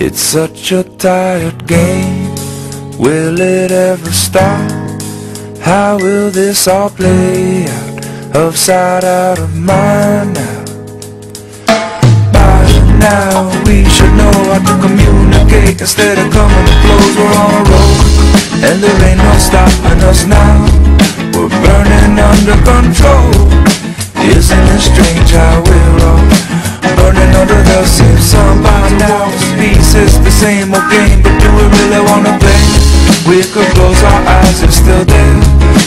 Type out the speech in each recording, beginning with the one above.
It's such a tired game. Will it ever stop? How will this all play out? Of sight, out of mind now. By now, we should know how to communicate instead of coming to blows. We're on a roll, and there ain't no stopping us now. We're burning under control. Isn't it strange how we're all burning under the same sun by now? Is the same old game, but do we really wanna play? We could close our eyes, it's still there.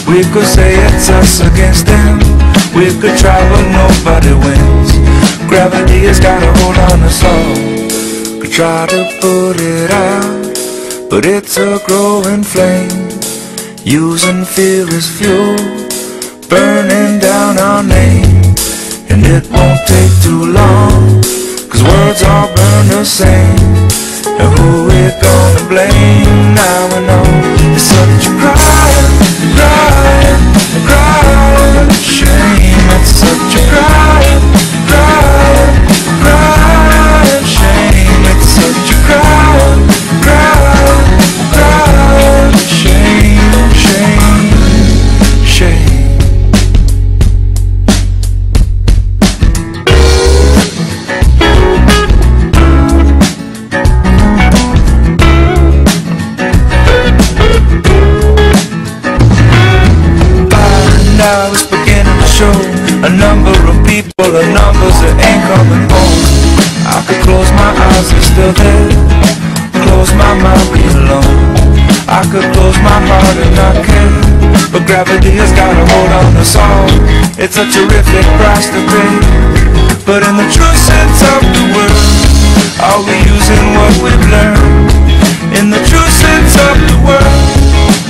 We could say it's us against them. We could try, but nobody wins. Gravity has got a hold on us all. We try to put it out, but it's a growing flame. Using fear as fuel, burning down our name. And it won't take too long, cause words all burn the same. And who we gonna blame? Number of people, the numbers that ain't coming home. I could close my eyes, it's still there. Close my mind, be alone. I could close my heart and not care. But gravity has got a hold on us all. It's a terrific price to pay. But in the true sense of the word Are we using what we've learned? In the true sense of the word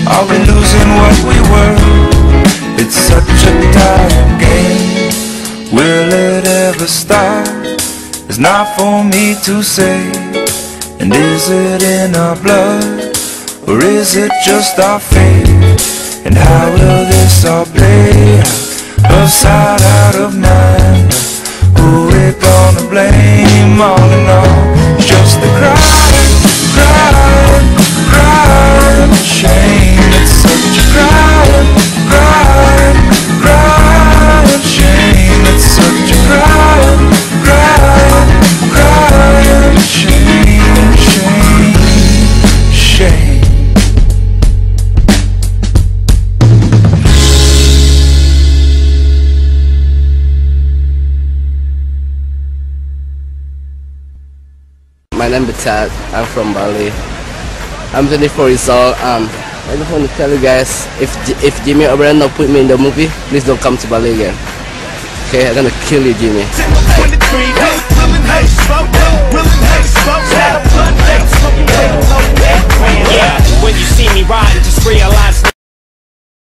Are we losing what It's not for me to say. And is it in our blood? Or is it just our fate? And how will this all play out? Sight, out of mind. Who we gonna blame? All in all, My name is Chad. I'm from Bali. I'm 24 years old. Um, I just want to tell you guys, if if Jimmy O'Brien don't put me in the movie, please don't come to Bali again. Okay, I'm gonna kill you, Jimmy. 23, hey, willing, hey, smoke, willing, hey, smoke, had a blunt, hey, smoking, hey, low, hey, Yeah, when you see me riding, just realize